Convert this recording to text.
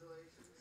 Congratulations.